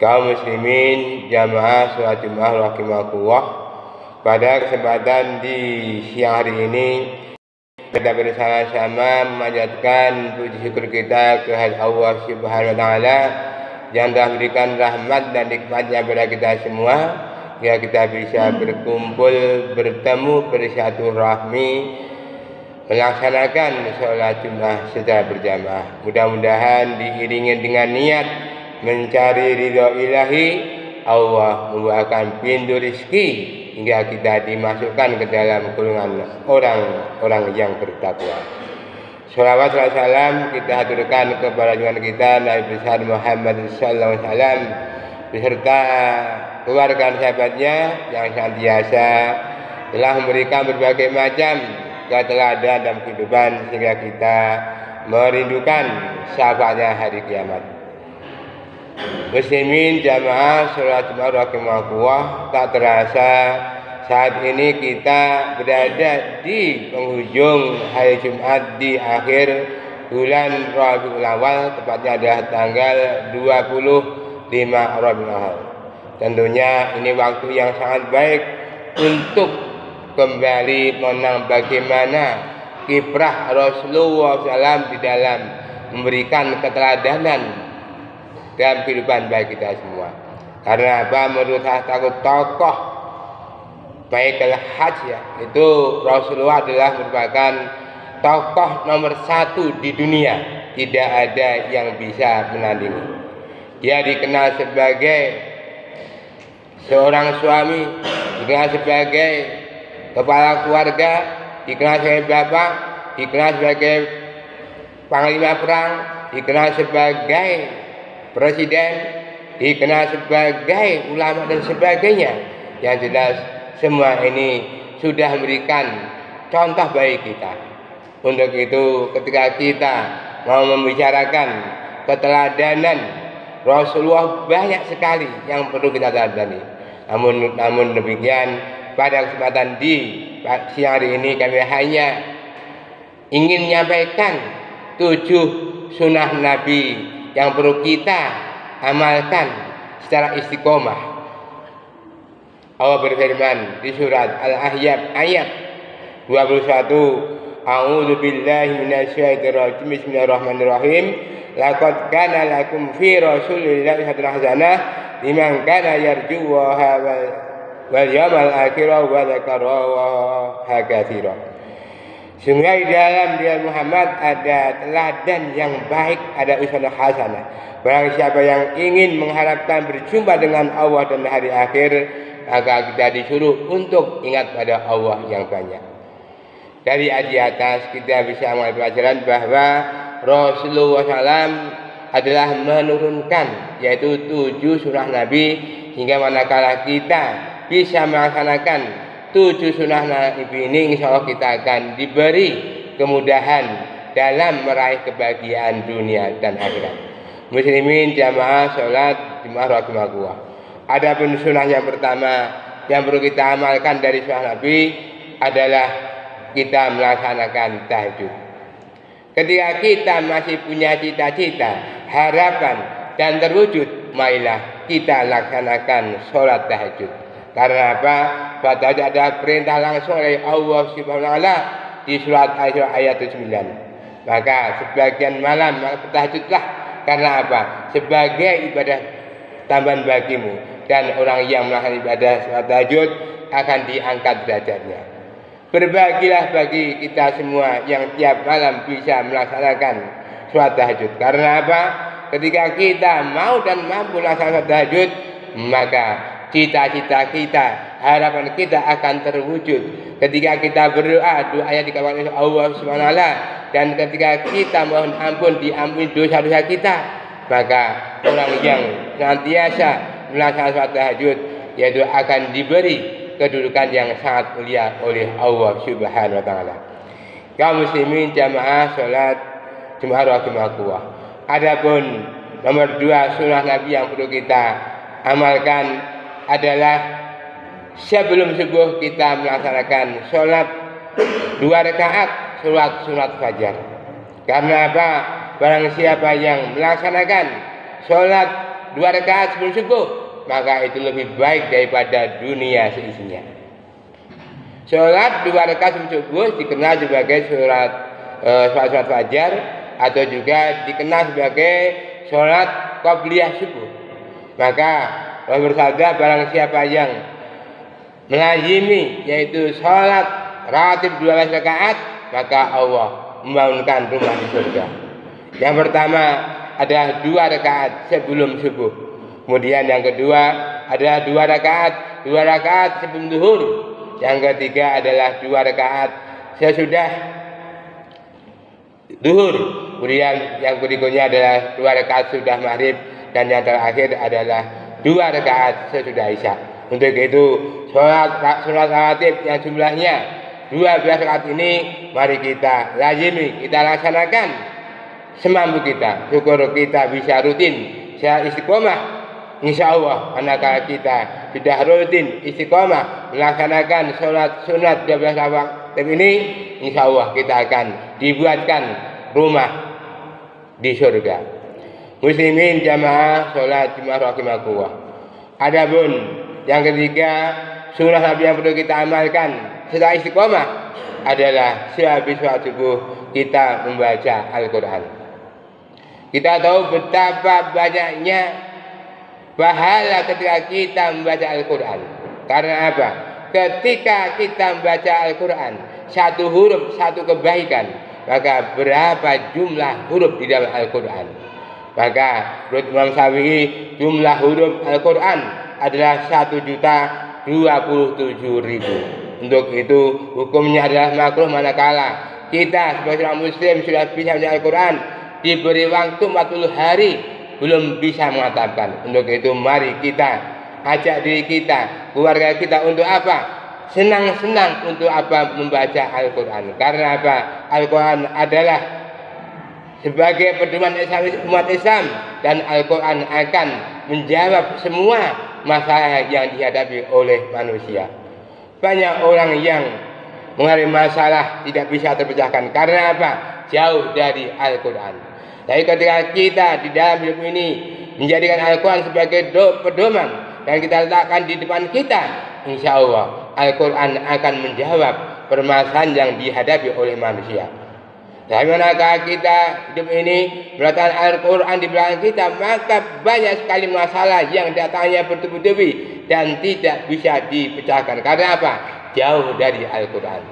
kaum muslimin jamaah sholat Jumat rahimakumullah. Pada kesempatan di siang hari ini kita bersama-sama memanjatkan puji syukur kita ke Allah Subhanahu wa taala yang telah berikan rahmat dan nikmatnya kepada kita semua. Ya kita bisa berkumpul bertemu rahmi melaksanakan sholat Jumat secara berjamaah. Mudah-mudahan diiringi dengan niat mencari ridho ilahi Allah membuahkan pintu rizki hingga kita dimasukkan ke dalam golongan orang-orang yang bertakwa. Salawat salam kita haturkan kepada junjungan kita Nabi besar Muhammad sallallahu alaihi wasallam beserta keluarga sahabatnya yang senantiasa telah memberikan berbagai macam keteladanan dalam kehidupan sehingga kita merindukan sahabatnya hari kiamat. Muslimin jamaah sholat Jumat rahimahullah tak terasa saat ini kita berada di penghujung hari Jumat di akhir bulan Rabiul Awal tepatnya adalah tanggal 25 Rabiul Awal. Tentunya ini waktu yang sangat baik untuk kembali menang bagaimana kiprah Rasulullah SAW di dalam memberikan keteladanan dalam kehidupan baik kita semua. Karena apa? Menurut takut tokoh baik haj ya itu Rasulullah adalah merupakan tokoh nomor satu di dunia. Tidak ada yang bisa menandingi. Dia dikenal sebagai seorang suami, dikenal sebagai kepala keluarga, dikenal sebagai bapak, dikenal sebagai panglima perang, dikenal sebagai presiden dikenal sebagai ulama dan sebagainya. Yang jelas semua ini sudah memberikan contoh baik kita. Untuk itu ketika kita mau membicarakan keteladanan Rasulullah banyak sekali yang perlu kita teladani. Namun namun demikian pada kesempatan di siang hari ini kami hanya ingin menyampaikan tujuh sunnah Nabi yang perlu kita amalkan secara istiqomah. Allah berfirman di surat Al-Ahzab ayat 21 A'udzu billahi minasyaitonir rajim. Bismillahirrahmanirrahim. Laqad kana lakum fi Rasulillahi uswatun hasanah liman kana yarju wa wal yawmal akhir wa dzakara wa katsiran. Sehingga di dalam dia Muhammad ada teladan yang baik, ada usaha hasanah. Barang siapa yang ingin mengharapkan berjumpa dengan Allah dan hari akhir, maka kita disuruh untuk ingat pada Allah yang banyak. Dari di atas kita bisa mengambil pelajaran bahwa Rasulullah SAW adalah menurunkan yaitu tujuh surah Nabi hingga manakala kita bisa melaksanakan tujuh sunnah Nabi ini insya Allah kita akan diberi kemudahan dalam meraih kebahagiaan dunia dan akhirat. Muslimin jamaah sholat jemaah rahimahullah. Adapun sunnah yang pertama yang perlu kita amalkan dari sunnah Nabi adalah kita melaksanakan tahajud. Ketika kita masih punya cita-cita, harapan dan terwujud, marilah kita laksanakan sholat tahajud. Karena apa? Pada ada perintah langsung oleh Allah Subhanahu wa taala di surat ayat 9. Maka sebagian malam bertahajudlah karena apa? Sebagai ibadah tambahan bagimu dan orang yang melakukan ibadah sholat tahajud akan diangkat derajatnya. Berbagilah bagi kita semua yang tiap malam bisa melaksanakan sholat tahajud. Karena apa? Ketika kita mau dan mampu melaksanakan tahajud, maka cita-cita kita, harapan kita akan terwujud. Ketika kita berdoa, doa yang dikabulkan oleh Allah Subhanahu wa dan ketika kita mohon ampun diampuni dosa-dosa kita, maka orang yang senantiasa melaksanakan sholat tahajud yaitu akan diberi kedudukan yang sangat mulia oleh Allah Subhanahu wa taala. Kaum muslimin jamaah salat Jumat rahimakumullah. Adapun nomor dua sunnah Nabi yang perlu kita amalkan adalah sebelum subuh kita melaksanakan sholat dua rakaat sholat sunat fajar. Karena apa? Barang siapa yang melaksanakan sholat dua rakaat sebelum subuh, maka itu lebih baik daripada dunia seisinya. Sholat dua rakaat sebelum subuh dikenal sebagai sholat uh, sholat, sholat fajar atau juga dikenal sebagai sholat qabliyah subuh. Maka Allah bersabda barang siapa yang melazimi yaitu sholat ratib dua rakaat maka Allah membangunkan rumah di surga. Yang pertama adalah dua rakaat sebelum subuh. Kemudian yang kedua adalah dua rakaat, dua rakaat sebelum duhur. Yang ketiga adalah dua rakaat sesudah duhur. Kemudian yang berikutnya adalah dua rakaat sudah maghrib dan yang terakhir adalah dua rakaat sesudah isya. Untuk itu sholat sholat rawatib yang jumlahnya dua belas rakaat ini mari kita lazimi kita laksanakan. Semampu kita syukur kita bisa rutin saya istiqomah. Insya Allah manakala kita sudah rutin istiqomah melaksanakan sholat sunat 12 rawatib ini Insya Allah kita akan dibuatkan rumah di surga muslimin jamaah sholat jemaah rahimakumullah. Adapun yang ketiga surah Nabi yang perlu kita amalkan setelah istiqomah adalah sehabis sholat subuh kita membaca Al-Quran. Kita tahu betapa banyaknya pahala ketika kita membaca Al-Quran. Karena apa? ketika kita membaca Al-Quran satu huruf satu kebaikan maka berapa jumlah huruf di dalam Al-Quran maka menurut Imam Syafi'i jumlah huruf Al-Quran adalah satu juta dua puluh tujuh ribu. Untuk itu hukumnya adalah makruh manakala kita sebagai orang muslim sudah bisa membaca Al-Quran diberi waktu 40 hari belum bisa mengatakan. Untuk itu mari kita ajak diri kita keluarga kita untuk apa? Senang-senang untuk apa? Membaca Al-Quran. Karena apa? Al-Quran adalah sebagai pedoman Islam, umat Islam dan Al-Quran akan menjawab semua masalah yang dihadapi oleh manusia. Banyak orang yang mengalami masalah tidak bisa terpecahkan. Karena apa? Jauh dari Al-Quran. Jadi ketika kita di dalam hidup ini menjadikan Al-Quran sebagai pedoman dan kita letakkan di depan kita insya Allah Al-Quran akan menjawab permasalahan yang dihadapi oleh manusia. Dan manakah kita hidup ini meletakkan Al-Quran di belakang kita, maka banyak sekali masalah yang datangnya bertubi-tubi dan tidak bisa dipecahkan. Karena apa? Jauh dari Al-Quran.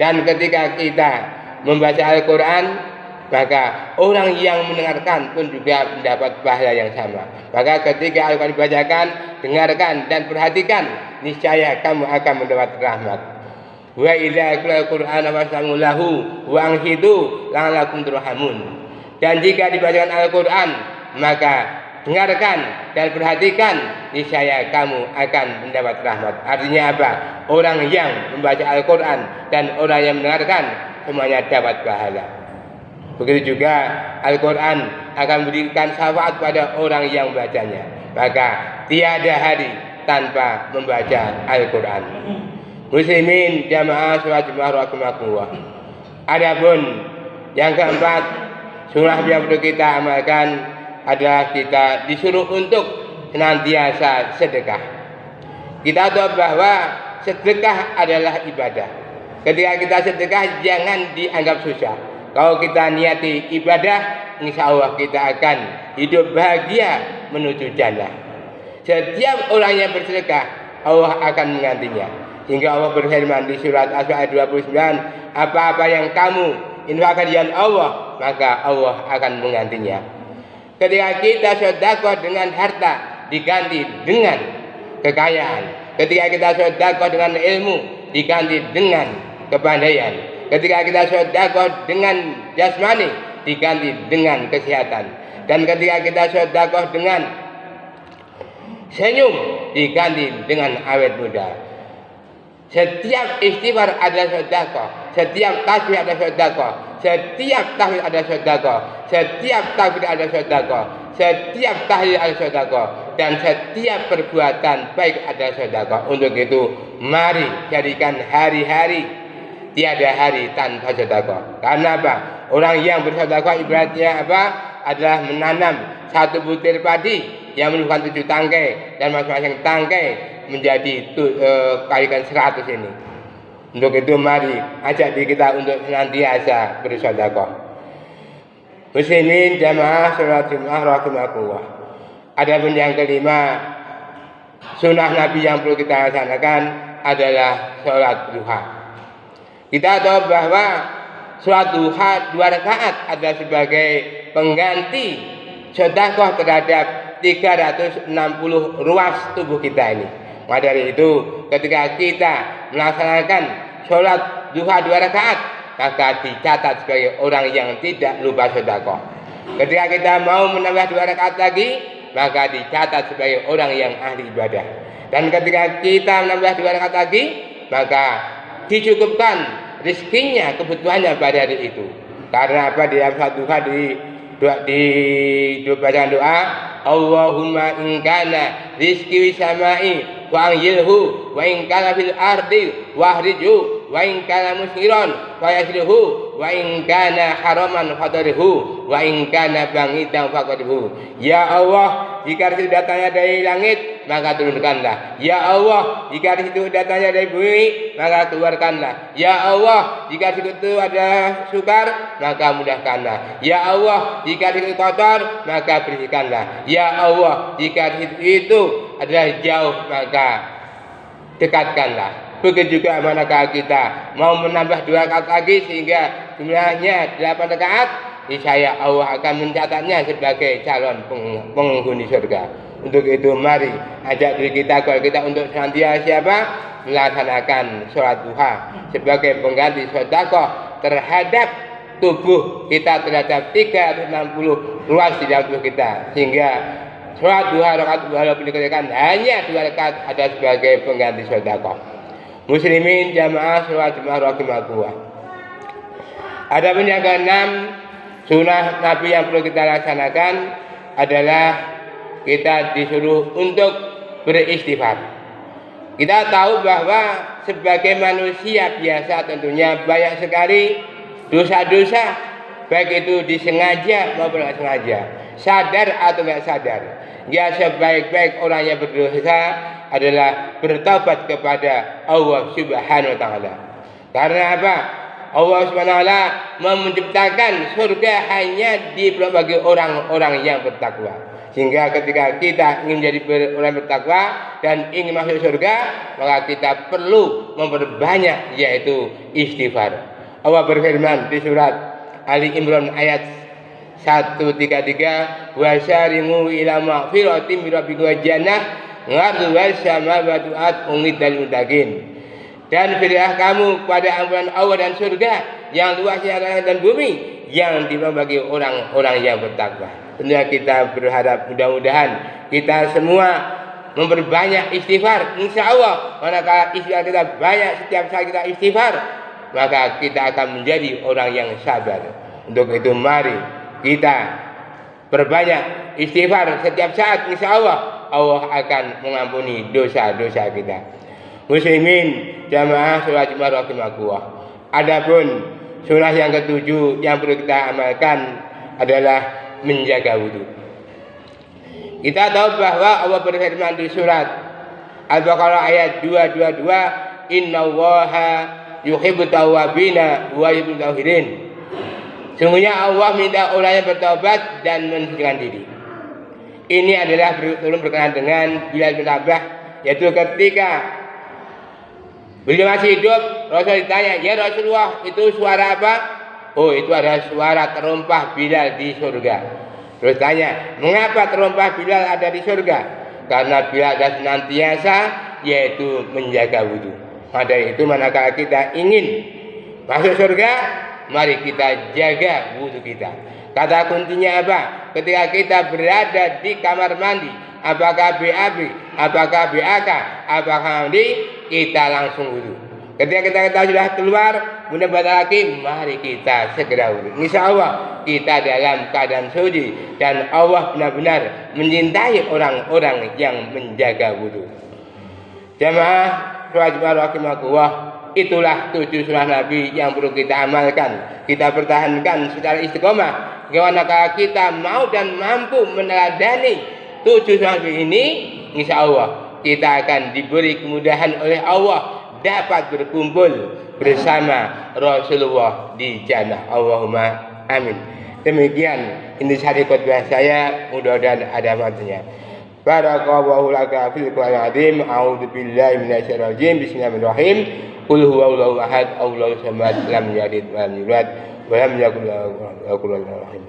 Dan ketika kita membaca Al-Quran, maka orang yang mendengarkan pun juga mendapat pahala yang sama. Maka ketika Al-Quran dibacakan, dengarkan dan perhatikan, niscaya kamu akan mendapat rahmat. Wa idza Qur'an fasami'u lahu wa anhidu la'allakum turhamun. Dan jika dibacakan Al-Qur'an, maka dengarkan dan perhatikan niscaya kamu akan mendapat rahmat. Artinya apa? Orang yang membaca Al-Qur'an dan orang yang mendengarkan semuanya dapat pahala. Begitu juga Al-Quran akan memberikan syafaat pada orang yang membacanya. Maka tiada hari tanpa membaca Al-Quran. Muslimin jamaah sholat jemaah rahimakumullah. Adapun yang keempat surah yang perlu kita amalkan adalah kita disuruh untuk senantiasa sedekah. Kita tahu bahwa sedekah adalah ibadah. Ketika kita sedekah jangan dianggap susah. Kalau kita niati ibadah, insya Allah kita akan hidup bahagia menuju jannah. Setiap orang yang bersedekah, Allah akan menggantinya. Hingga Allah berfirman di surat ayat 29, apa-apa yang kamu infakkan di Allah, maka Allah akan menggantinya. Ketika kita sedekah dengan harta, diganti dengan kekayaan. Ketika kita sedekah dengan ilmu, diganti dengan kepandaian. Ketika kita sedekah dengan jasmani diganti dengan kesehatan. Dan ketika kita sedekah dengan senyum diganti dengan awet muda. Setiap istighfar ada sedekah, setiap tasbih ada sedekah, setiap tahmid ada sedekah, setiap takbir ada sedekah, setiap tahlil ada sedekah dan setiap perbuatan baik ada sedekah. Untuk itu mari jadikan hari-hari tiada hari tanpa sedekah. Karena apa? Orang yang bersedekah ibaratnya apa? Adalah menanam satu butir padi yang menunjukkan tujuh tangkai dan masing-masing tangkai menjadi tu, e, kalikan seratus ini. Untuk itu mari ajak diri kita untuk senantiasa bersedekah. Muslimin jamaah sholat Jumat rahimakumullah. Adapun yang kelima, sunnah Nabi yang perlu kita laksanakan adalah sholat duha. Kita tahu bahwa sholat duha dua rakaat adalah sebagai pengganti sedekah terhadap 360 ruas tubuh kita ini. Maka dari itu, ketika kita melaksanakan sholat duha dua rakaat, maka dicatat sebagai orang yang tidak lupa sedekah. Ketika kita mau menambah dua rakaat lagi, maka dicatat sebagai orang yang ahli ibadah. Dan ketika kita menambah dua rakaat lagi, maka dicukupkan rezekinya, kebutuhannya pada hari itu. Karena apa? Di dalam satu di doa di doa doa Allahumma in kana rizki samai wa anjilhu wa in fil ardi wahriju wa in kana musiran fayasrihu wa in haraman fadarihu wa in kana ya Allah jika itu datanya dari langit maka turunkanlah. Ya Allah jika itu datanya dari bumi maka keluarkanlah. Ya Allah jika itu ada sukar maka mudahkanlah. Ya Allah jika itu kotor maka bersihkanlah. Ya Allah jika itu adalah jauh maka dekatkanlah. Begitu juga manakah kita? Mau menambah dua rakaat lagi sehingga jumlahnya delapan rakaat, saya Allah akan mencatatnya sebagai calon penghuni surga. Untuk itu mari ajak diri kita kalau kita untuk senantiasa siapa melaksanakan sholat duha sebagai pengganti sedekah terhadap tubuh kita terhadap 360 ruas di dalam tubuh kita. Sehingga sholat duha rakaat walaupun dikerjakan hanya dua rakaat ada sebagai pengganti sedekah muslimin jamaah sholat jemaah rahimakumullah. Adapun yang keenam sunnah Nabi yang perlu kita laksanakan adalah kita disuruh untuk beristighfar. Kita tahu bahwa sebagai manusia biasa tentunya banyak sekali dosa-dosa baik itu disengaja maupun tidak sengaja, sadar atau tidak sadar. Ya sebaik-baik orang yang berdosa adalah bertobat kepada Allah Subhanahu wa taala. Karena apa? Allah Subhanahu wa taala menciptakan surga hanya di bagi orang-orang yang bertakwa. Sehingga ketika kita ingin menjadi orang bertakwa dan ingin masuk surga, maka kita perlu memperbanyak yaitu istighfar. Allah berfirman di surat Ali Imran ayat 133 wa syarimu ila maghfiratin min rabbikum jannah Ngardu sama batu at ungit dan mutakin. Dan berilah kamu kepada ampunan Allah dan surga yang luasnya langit dan bumi yang dibagi orang-orang yang bertakwa. Tentunya kita berharap mudah-mudahan kita semua memperbanyak istighfar. Insya Allah manakala istighfar kita banyak setiap saat kita istighfar maka kita akan menjadi orang yang sabar. Untuk itu mari kita berbanyak istighfar setiap saat insya Allah Allah akan mengampuni dosa-dosa kita. Muslimin jamaah sholat Jumat rahimakumullah. Adapun surah yang ketujuh yang perlu kita amalkan adalah menjaga wudhu. Kita tahu bahwa Allah berfirman di surat Al-Baqarah ayat 222, Inna Allaha yuhibbu tawabina wa yuhibbu Sungguhnya Allah minta orang yang bertobat dan mensucikan diri. Ini adalah turun berkenaan dengan Bilal bin Rabah yaitu ketika beliau masih hidup Rasul ditanya ya Rasulullah itu suara apa? Oh itu adalah suara terumpah Bilal di surga. Terus tanya mengapa terumpah Bilal ada di surga? Karena Bilal ada senantiasa yaitu menjaga wudhu. Pada itu manakala kita ingin masuk surga mari kita jaga wudhu kita Kata kuncinya apa? Ketika kita berada di kamar mandi, apakah BAB, apakah BAK, apakah mandi, kita langsung wudhu. Ketika kita, kita sudah keluar, kemudian batal lagi, mari kita segera wudhu. Insya Allah kita dalam keadaan suci dan Allah benar-benar mencintai orang-orang yang menjaga wudhu. Jamaah, rahimahullah, itulah tujuh surah Nabi yang perlu kita amalkan. Kita pertahankan secara istiqomah. Bagaimana kita mau dan mampu meneladani tujuh ratus ini insya Allah kita akan diberi kemudahan oleh Allah dapat berkumpul bersama Rasulullah di jannah. Allahumma amin. Demikian ini sari khutbah saya mudah-mudahan ada manfaatnya بارك الله لك في القرآن العظيم أعوذ بالله من الشيطان الرجيم. بسم الله الرحمن قل هو الله أحد الله الصمد لم يلد ولم يولد ولم يكن له كفوا أحد.